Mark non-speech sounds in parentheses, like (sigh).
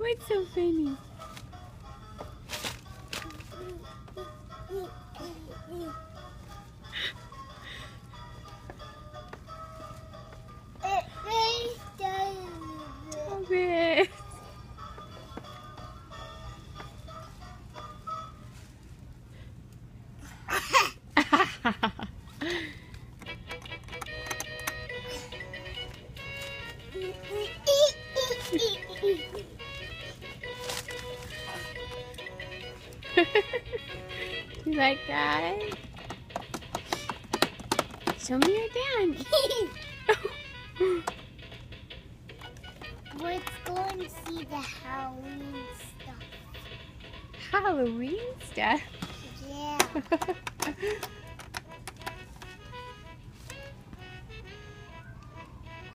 What's so funny? Oh, Stop (laughs) it. (laughs) you like that? Show me your dance. (laughs) Let's go and see the Halloween stuff. Halloween stuff. Yeah. (laughs)